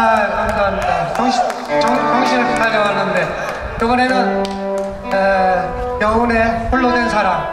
아 감사합니다. 정신, 정신을 팔려왔는데 이번에는 에, 여운의 홀로 된 사랑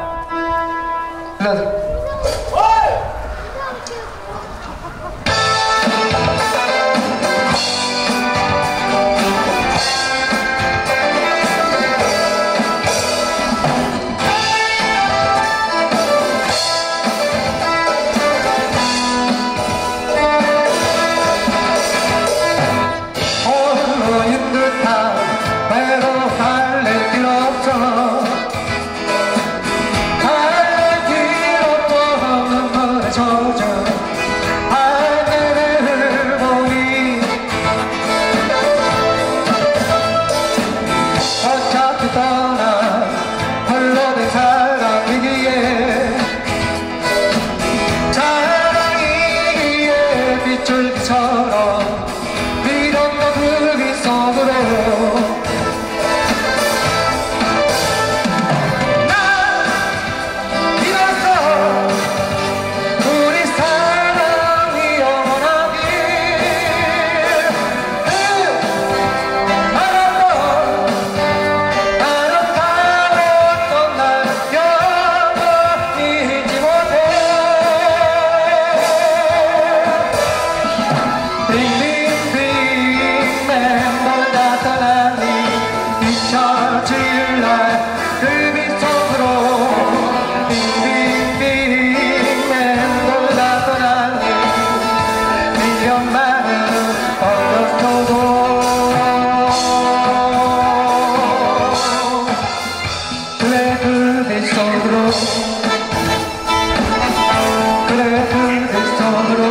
Señor.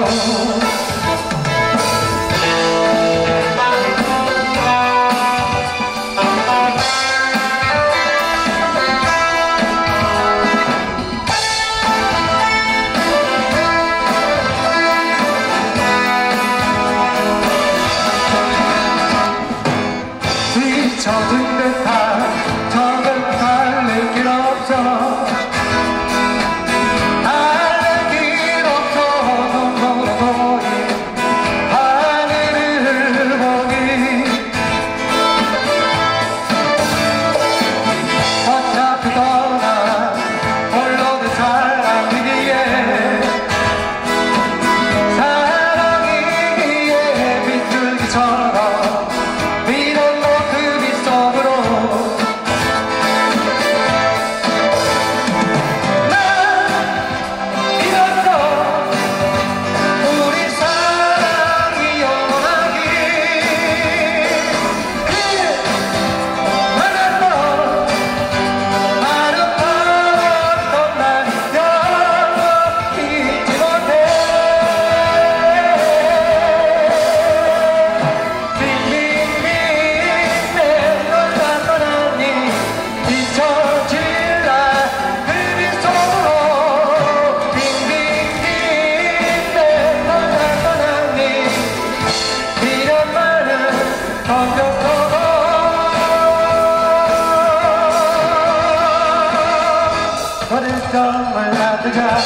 olmayacak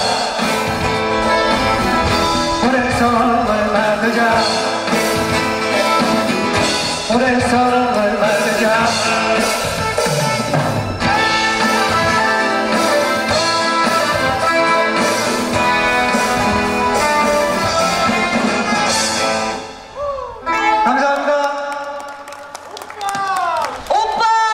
Burası olmayacak it's all.